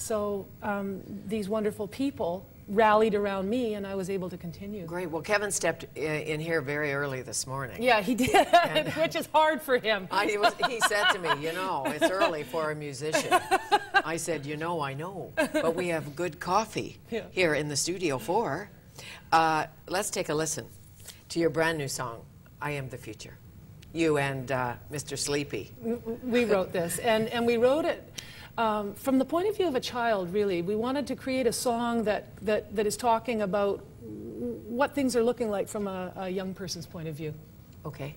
so um, these wonderful people rallied around me, and I was able to continue. Great. Well, Kevin stepped in here very early this morning. Yeah, he did, which is hard for him. I, he, was, he said to me, you know, it's early for a musician. I said, you know, I know, but we have good coffee Yeah. here in the studio for. Uh, let's take a listen to your brand new song, I Am the Future. You and uh, Mr. Sleepy. we wrote this, and, and we wrote it um, from the point of view of a child, really. We wanted to create a song that, that, that is talking about what things are looking like from a, a young person's point of view. Okay.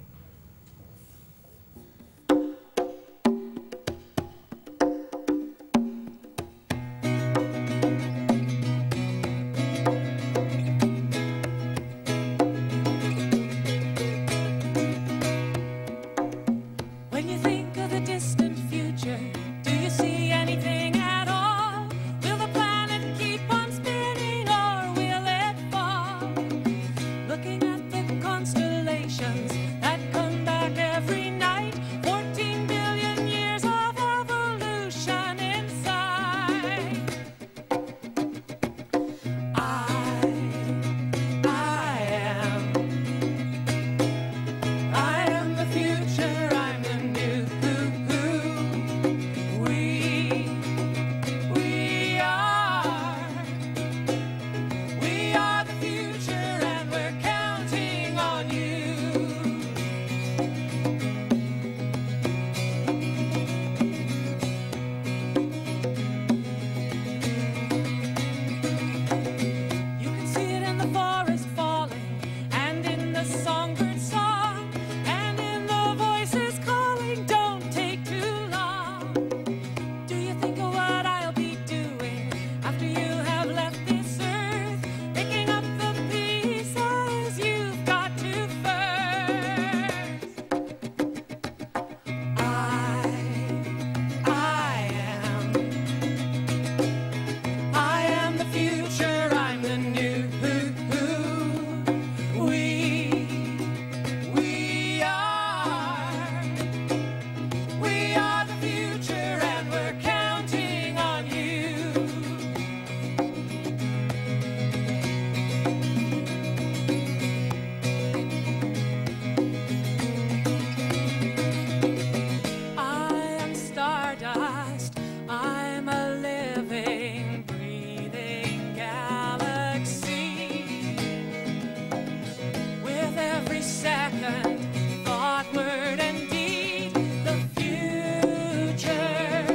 Second, thought, word, and deed, the future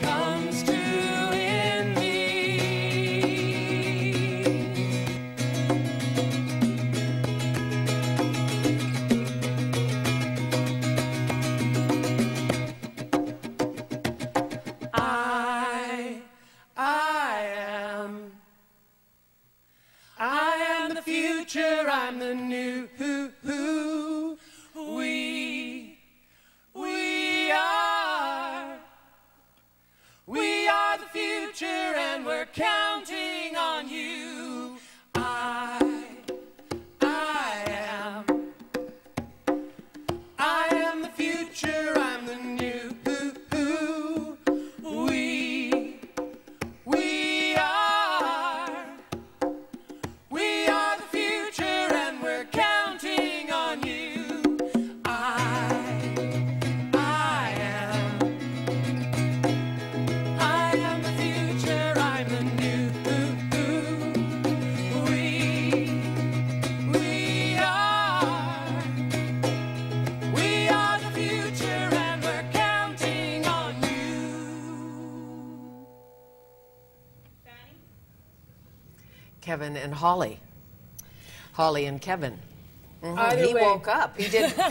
comes true in me. I, I am. I am the future, I'm the new. We, and Kevin and Holly. Holly and Kevin. Mhm, He way. woke up. He did.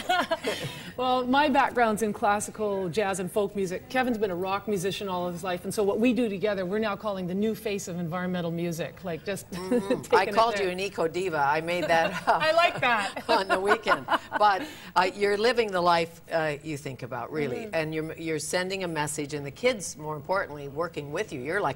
Well, my background's in classical, jazz, and folk music. Kevin's been a rock musician all of his life, and so what we do together, we're now calling the new face of environmental music. Like just. Mm-hmm. I called you an eco diva. I made that up. I like that. on the weekend. But uh, you're living the life uh, you think about, really, Mm-hmm. and you're you're sending a message, and the kids, more importantly, working with you. You're like